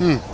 嗯。